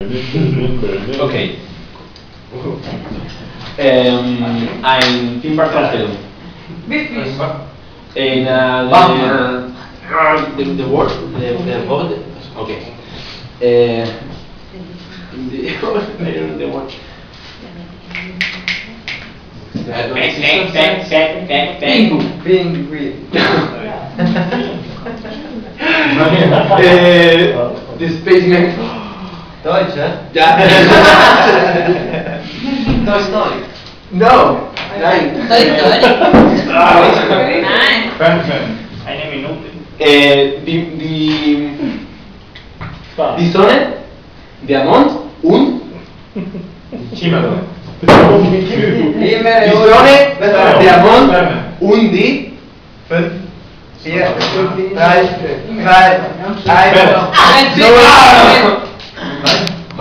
Okay. Um, ein Filmparkvorstellung. Wirklich? In uh, Bam. the, the, the word, the, the word, okay. Uh, the, I don't know the word. Penguin. Uh, the spaceman. Deutsch, eh? Ja. Toy Story. No. Nein. Toy Story? Nein. Fernsehen. Eine Minute. Äh, die, die, die Sonne, der Mond und Cimero. die Sonne, der Mond und die Fünf. Vier, drei, zwei, eins. Ein Null.